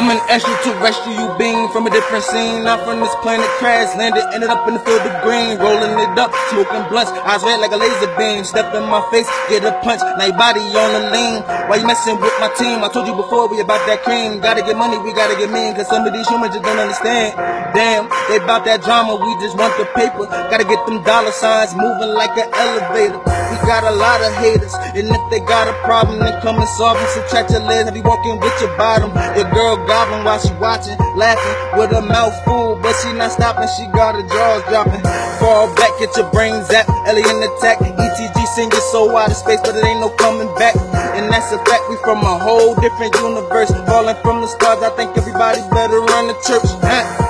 Coming uh, extra to rescue you, being from a different scene. Not from this planet crash, landed, ended up in the field of green. Rolling it up, smoking blunts. Eyes red like a laser beam. Step in my face, get a punch. Now your body on the lean. Why you messing with my team? I told you before, we about that cream. Gotta get money, we gotta get mean. Cause some of these humans just don't understand. Damn, they about that drama, we just want the paper. Gotta get them dollar signs moving like an elevator. Got a lot of haters, and if they got a problem, then come and solve it. Subtract your legs, be walking with your bottom. Your girl gobbling while she watching, laughing with a mouth full, but she not stopping. She got her jaws dropping. Fall back, get your brains zapped. Ellie in attack. ETG singing so out of space, but it ain't no coming back. And that's a fact. We from a whole different universe, falling from the stars. I think everybody better run to church. Huh?